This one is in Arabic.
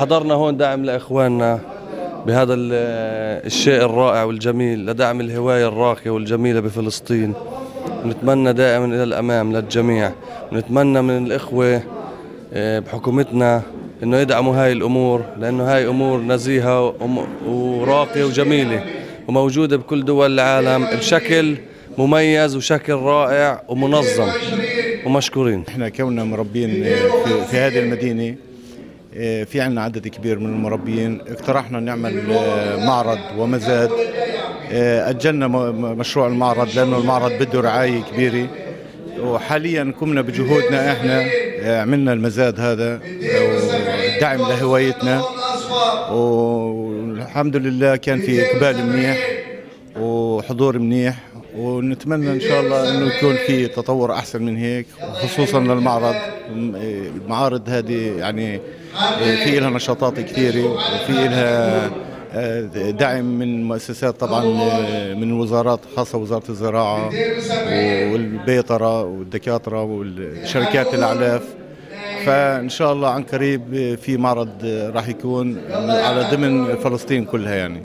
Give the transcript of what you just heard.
حضرنا هون دعم لإخواننا بهذا ال- الشيء الرائع والجميل لدعم الهواية الراقية والجميلة بفلسطين. ونتمنى دائما إلى الأمام للجميع. ونتمنى من الإخوة آه، بحكومتنا إنه يدعموا هاي الأمور لأنه هاي أمور نزيهة وراقية وجميلة وموجودة بكل دول العالم بشكل مميز وشكل رائع ومنظم ومشكورين. إحنا كوننا مربين في, في هذه المدينة آه، في عندنا عدد كبير من المربيين. اقترحنا نعمل آه، معرض ومزاد. آه، أجلنا مشروع المعرض لأنه المعرض بده رعاية كبيرة. وحاليا قمنا بجهودنا إحنا عملنا المزاد هذا آه، دعم لهوايتنا. والحمد لله كان في إقبال منيح وحضور منيح. ونتمنى إن شاء الله إنه يكون في تطور أحسن من هيك خصوصا للمعرض. المعارض هذه يعني في لها نشاطات كثيرة وفي لها آه، دعم من مؤسسات طبعا آه، من الوزارات خاصة وزارة الزراعة والبيطرة والدكاترة والشركات الأعلاف. فإن شاء الله عن قريب في معرض راح يكون على ضمن فلسطين كلها يعني.